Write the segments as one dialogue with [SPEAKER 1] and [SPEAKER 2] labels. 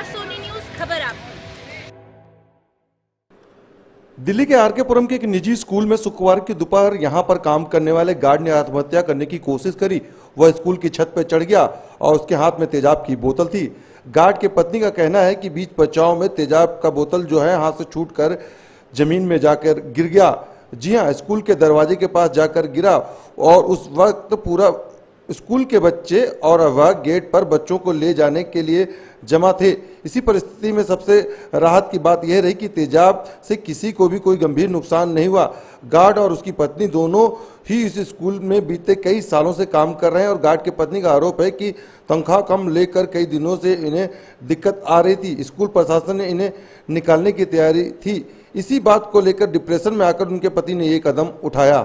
[SPEAKER 1] Are Soni news खबर आप।
[SPEAKER 2] दिल्ली के आर के पुरम के एक निजी स्कूल में शुक्रवार की दोपहर यहाँ पर काम करने वाले गार्ड ने आत्महत्या करने की कोशिश करी। वह स्कूल की छत पर चढ़ गया और उसके हाथ में तेजाब की बोतल थी। गार्ड के पत्नी का कहना है कि बीच बचाव में तेजाब का बोतल जो है हाथ से छूटकर ज़मीन में जाकर गिर गया। जी हाँ स्कूल के दरवाजे के पास जाकर गिरा और उस वक्त पूरा स्कूल के बच्चे और वह गेट पर बच्चों को ले जाने के लिए जमा थे। इसी परिस्थिति में सबसे राहत की बात यह रही कि तेजाब से किसी को भी कोई गंभीर नुकसान नहीं हुआ। गार्ड और उसकी पत्नी दोनों ही इस स्कूल में बीते कई सालों से काम कर रहे हैं और गार्ड की पत्नी का आरोप है कि तनख्वाह कम लेकर कई दिनों से इन्हें दिक्कत आ रही थी। स्कूल प्रशासन ने इन्हें निकालने की तैयारी थी। इसी बात को लेकर डिप्रेशन में आकर उनके पति ने ये कदम उठाया।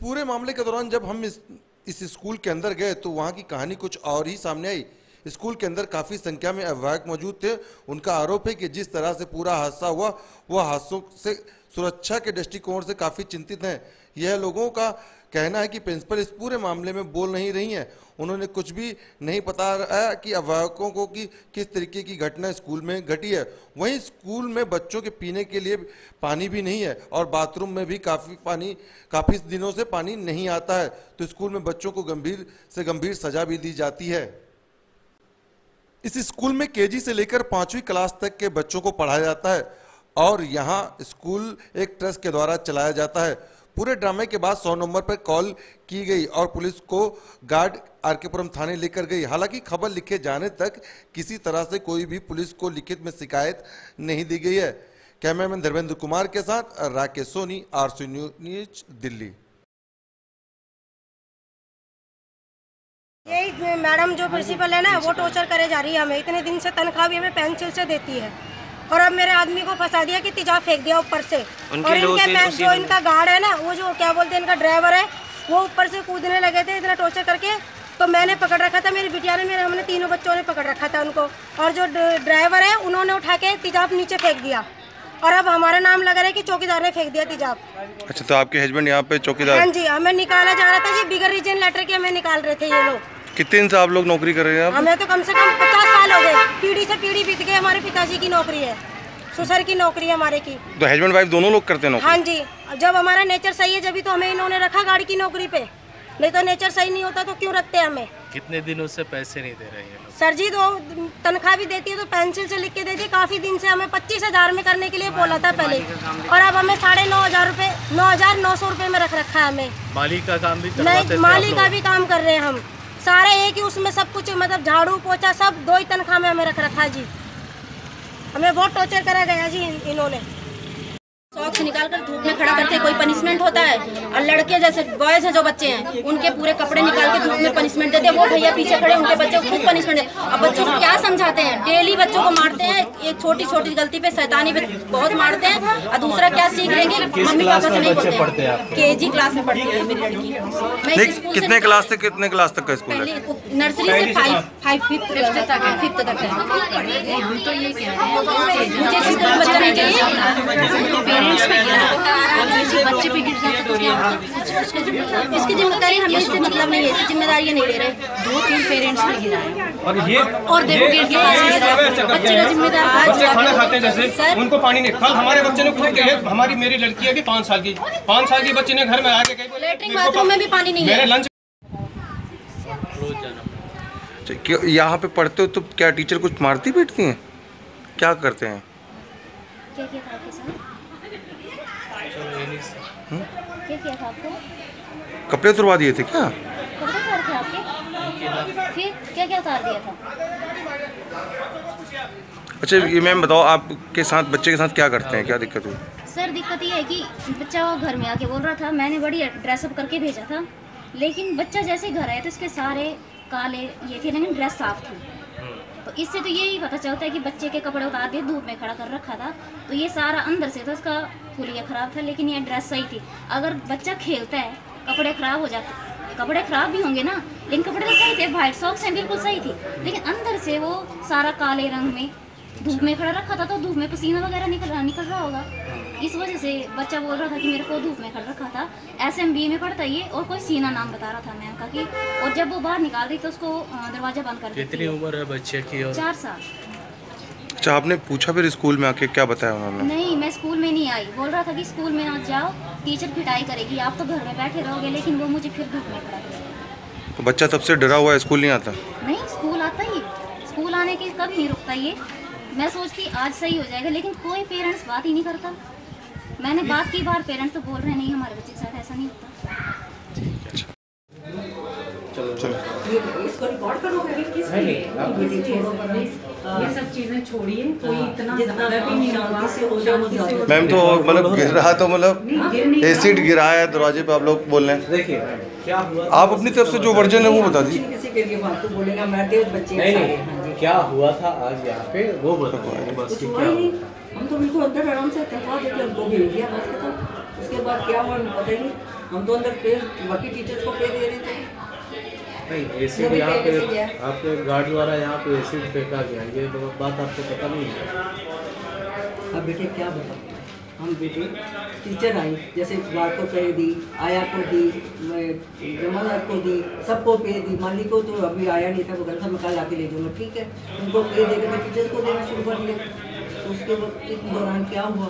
[SPEAKER 2] पूरे मामले के दौरान जब हम इस इस स्कूल के अंदर गए तो वहाँ की कहानी कुछ और ही सामने आई। स्कूल के अंदर काफ़ी संख्या में अभिभावक मौजूद थे। उनका आरोप है कि जिस तरह से पूरा हादसा हुआ, वह हादसों से सुरक्षा के दृष्टिकोण से काफ़ी चिंतित हैं। यह लोगों का कहना है कि प्रिंसिपल इस पूरे मामले में बोल नहीं रही हैं। उन्होंने कुछ भी नहीं पता है कि अभिभावकों को कि किस तरीके की घटना स्कूल में घटी है। वहीं स्कूल में बच्चों के पीने के लिए पानी भी नहीं है और बाथरूम में भी काफ़ी पानी, काफ़ी दिनों से पानी नहीं आता है। तो स्कूल में बच्चों को गंभीर से गंभीर सजा भी दी जाती है। इस स्कूल में केजी से लेकर पाँचवीं क्लास तक के बच्चों को पढ़ाया जाता है और यहाँ स्कूल एक ट्रस्ट के द्वारा चलाया जाता है। पूरे ड्रामे के बाद सौ नंबर पर कॉल की गई और पुलिस को गार्ड आरकेपुरम थाने लेकर गई। हालाँकि खबर लिखे जाने तक किसी तरह से कोई भी पुलिस को लिखित में शिकायत नहीं दी गई है। कैमरामैन धर्मेंद्र कुमार के साथ राकेश सोनी आरसी न्यूज़ दिल्ली।
[SPEAKER 3] यही मैडम जो प्रिंसिपल है ना वो टॉर्चर करे जा रही है हमें। इतने दिन से तनख्वाह भी हमें पेंसिल से देती है। और अब मेरे आदमी को फंसा दिया कि तेजाब फेंक दिया ऊपर से। और इनके मैं जो इनका गार्ड है ना वो जो क्या बोलते हैं इनका ड्राइवर है वो ऊपर से कूदने लगे थे इतना टॉर्चर करके तो मैंने पकड़ रखा था मेरी बिटिया ने मेरे हमने तीनों बच्चों ने पकड़ रखा था उनको। और जो ड्राइवर है उन्होंने उठा के तेजाब नीचे फेंक दिया। और अब हमारा नाम लगा रहा है कि चौकीदार ने फेंक दिया तेजाब।
[SPEAKER 2] अच्छा तो आपके हस्बैंड यहाँ पे चौकीदार?
[SPEAKER 3] हाँ जी हमें निकाला जा रहा था जी बिगर रीजन लेटर के हमें निकाल रहे थे ये लोग।
[SPEAKER 2] कितने दिन से आप लोग नौकरी कर रहे हैं
[SPEAKER 3] हमें तो कम से कम पचास साल हो गए। पीढ़ी से पीढ़ी बीत गए हमारे पिताजी की नौकरी है। ससुर की नौकरी है हमारे की।
[SPEAKER 2] तो हस्बैंड वाइफ दोनों लोग करते हैं
[SPEAKER 3] हाँ जी। जब हमारा नेचर सही है जब तो हमें इन्होंने रखा गाड़ी की नौकरी पे। नहीं तो नेचर सही नहीं होता तो क्यों रखते हैं हमें?
[SPEAKER 4] कितने दिनों से पैसे नहीं दे रहे हैं
[SPEAKER 3] सर जी तो तनख्वाह भी देती है तो पेंसिल से लिख के देती है। काफ़ी दिन से हमें पच्चीस हज़ार में करने के लिए बोला था पहले। और अब हमें साढ़े नौ हज़ार रूपए नौ हज़ार नौ सौ रूपए में रख रखा है हमें।
[SPEAKER 4] मालिक का काम भी
[SPEAKER 3] नहीं मालिक का भी काम कर रहे हैं हम। सारे एक ही, उसमें सब कुछ मतलब झाड़ू पोछा सब दो ही तनख्वाह में हमें रख रखा जी। हमें बहुत टॉर्चर करा गया जी इन्होंने।
[SPEAKER 5] सॉक्स निकाल कर धूप में खड़ा करते हैं कोई पनिशमेंट होता है? और लड़के जैसे बॉयज़ हैं जो बच्चे हैं उनके पूरे कपड़े निकाल के धूप में पनिशमेंट देते हैं। वो भैया पीछे खड़े उनके बच्चे को खूब पनिशमेंट देते अब बच्चों को क्या समझाते हैं? डेली बच्चों को मारते हैं एक छोटी छोटी गलती पे सैतानी पे बहुत मारते हैं। और दूसरा क्या सीख लेंगे? मम्मी पापा से नहीं बोलते हैं। के जी क्लास में पढ़ती है। मेरी लड़की।
[SPEAKER 2] कितने क्लास से कितने क्लास तक का स्कूल
[SPEAKER 5] नर्सरी से फाइव फाइव फिफ्थ तक है फिफ्थ तक है।
[SPEAKER 6] हम तो ये कह रहे हैं
[SPEAKER 5] मुझे बच्चा नहीं चाहिए।
[SPEAKER 6] पेरेंट्स पे गिरा बच्चे पे गिर जाते तो
[SPEAKER 5] इसकी ज़िम्मेदारी हमें इससे मतलब नहीं है इसकी ज़िम्मेदारी नहीं ले रहे।
[SPEAKER 6] दो तीन पेरेंट्स पे गिरा है।
[SPEAKER 7] और ये
[SPEAKER 5] और देखो गेट के पास गिरा बच्चे का जिम्मेदार
[SPEAKER 7] बच्चे खाना खाते हैं जैसे उनको पानी नहीं। कल हमारे बच्चे ने कुछ किया हमारी मेरी लड़की है कि पाँच साल की। पाँच साल की बच्चे ने घर में आके कही
[SPEAKER 5] लेटरिन बाथरूम में भी पानी नहीं है।
[SPEAKER 7] लंच
[SPEAKER 2] यहाँ पे पढ़ते हो तो क्या टीचर कुछ मारती पीटती हैं? क्या करते हैं?
[SPEAKER 8] क्या किया था आपके साथ? क्या किया था आपको
[SPEAKER 2] कपड़े तुरवा दिए थे क्या?
[SPEAKER 8] कपड़े उतार थे आपके? फिर क्या क्या उतार दिया था?
[SPEAKER 2] अच्छा ये मैम बताओ आपके साथ बच्चे के साथ क्या करते हैं? क्या दिक्कत हुई?
[SPEAKER 8] सर दिक्कत ये है कि बच्चा वो घर में आके बोल रहा था मैंने बड़ी ड्रेसअप करके भेजा था लेकिन बच्चा जैसे घर आया तो इसके सारे काले ये थे लेकिन ड्रेस साफ़ थी। तो इससे तो यही पता चलता है कि बच्चे के कपड़े उतार दिए धूप में खड़ा कर रखा था। तो ये सारा अंदर से तो उसका फुलिया ख़राब था, लेकिन ये ड्रेस सही थी। अगर बच्चा खेलता है, कपड़े ख़राब हो जाते, कपड़े ख़राब भी होंगे ना, लेकिन कपड़े तो सही थे वाइट सॉक्स हैं, बिल्कुल सही थी। लेकिन अंदर से वो सारा काले रंग में धूप में खड़ा रखा था तो धूप में पसीना वगैरह निकल रहा निकल रहा होगा। इस वजह से बच्चा बोल रहा था कि मेरे को धूप में खड़ा रखा था। एस एम बी में पढ़ता ये और कोई सीना नाम बता रहा था मैम का कि और जब वो बाहर निकाल रही तो उसको दरवाज़ा बंद कर
[SPEAKER 4] कितनी उम्र है बच्चे की और
[SPEAKER 8] चार साल।
[SPEAKER 2] अच्छा आपने पूछा फिर स्कूल में आके क्या बताया उन्होंने?
[SPEAKER 8] नहीं मैं स्कूल में नहीं आई। बोल रहा था कि स्कूल में आज जाओ टीचर पिटाई करेगी। आप तो घर में बैठे रहोगे लेकिन वो मुझे फिर धूप में खड़ा
[SPEAKER 2] तो बच्चा तब से डरा हुआ है स्कूल नहीं आता?
[SPEAKER 8] नहीं स्कूल आता ही। स्कूल आने के कभी नहीं रुकता ये। मैं सोचती आज सही हो जाएगा लेकिन कोई पेरेंट्स बात ही नहीं करता। मैंने बात की बार पेरेंट्स तो बोल रहे हैं नहीं हमारे बच्चे के साथ ऐसा नहीं होता।
[SPEAKER 1] इसको रिकॉर्ड करोगे? किस लिए ये सब चीज़ें छोड़िए कोई इतना ज़्यादा भी नहीं होगा। शांति से हो
[SPEAKER 2] मैम तो मतलब गिर रहा तो मतलब एसिड गिराया है दरवाजे पे आप लोग बोल रहे हैं
[SPEAKER 9] देखिए क्या हुआ?
[SPEAKER 2] आप अपनी तरफ़ से जो वर्जन है वो बता दीजिए।
[SPEAKER 1] किसी के लिए फालतू बोलेगा मैं तेज बच्चे
[SPEAKER 9] नहीं
[SPEAKER 1] हैं। हाँ।
[SPEAKER 9] नहीं। क्या हुआ था आज यहाँ पे? वो बताइए बस कि क्या हुआ?
[SPEAKER 1] हम तो बिल्कुल अंदर आराम से हो गया बस खत्म। उसके बाद क्या हुआ हमें पता ही नहीं हम तो अंदर पे बाकी टीचर्स को पे दे रहे थे।
[SPEAKER 9] नहीं एसिड
[SPEAKER 1] भी
[SPEAKER 9] यहाँ पे आपके गार्ड द्वारा यहाँ पे एसिड फेंका गया। ये तो बात आपको पता नहीं है।
[SPEAKER 1] अब बेटे क्या बताओ हम बेटे टीचर आई। जैसे गार्ड को पे दी आया को दी मैं जमादार को दी सबको पे दी। मालिक को तो अभी आया नहीं था वो घर मैं कल आके ले जाऊँगा ठीक है उनको पे देकर तो टीचर्स को देना शुरू कर दिया। तो उसके वक्त के दौरान क्या हुआ?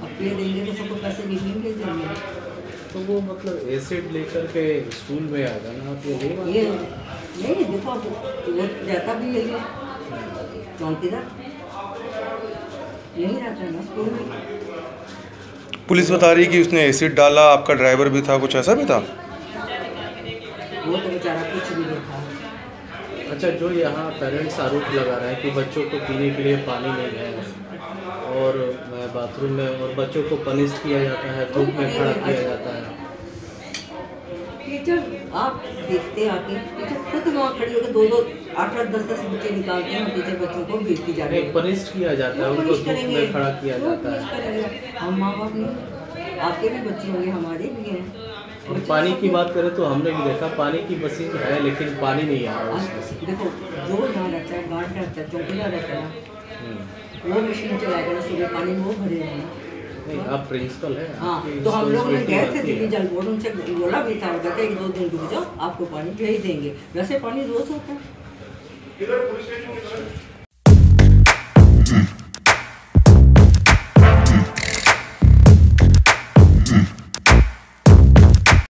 [SPEAKER 1] अब पे देंगे तो सबको पैसे नहीं भेज देंगे
[SPEAKER 9] तो वो मतलब एसिड लेकर के स्कूल में आ जाना आप ये नहीं
[SPEAKER 1] देखो वो रहता भी यही चौकीदार यही रहता है ना स्कूल में।
[SPEAKER 2] पुलिस बता रही है कि उसने एसिड डाला आपका ड्राइवर भी था कुछ ऐसा भी था?
[SPEAKER 1] वो तो बेचारा कुछ भी नहीं था।
[SPEAKER 9] अच्छा जो यहाँ पेरेंट्स आरोप लगा रहे हैं कि बच्चों को पीने के लिए पानी नहीं है और बाथरूम में और बच्चों को पनिश किया जाता है धूप में खड़ा किया जाता है।
[SPEAKER 1] आप देखते आके टीचर खुद वहाँ खड़ी होकर दो दो आठ आठ दस दस बच्चे निकालते हैं टीचर बच्चों को भेजती जा रही
[SPEAKER 9] नहीं पनिश किया जाता है उनको में खड़ा किया जाता है।
[SPEAKER 1] हम माँ बाप नहीं आपके भी बच्चे होंगे हमारे भी हैं।
[SPEAKER 9] और पानी की बात करें तो हमने भी देखा पानी की मशीन है लेकिन पानी नहीं आ रहा
[SPEAKER 1] देखो जो यहाँ रहता है गार्ड रहता है चौकीदार रहता है
[SPEAKER 9] हम्म।
[SPEAKER 1] वो मशीन चलाएगा ना सुबह पानी वो भरेगा ना
[SPEAKER 9] नहीं आप प्रिंसिपल हैं
[SPEAKER 1] हाँ तो हम लोग ने गए थे दिल्ली जल बोर्ड उनसे बोला भी था कहते एक दो दिन रुक जाओ आपको पानी भेज देंगे। वैसे पानी रोज होता है।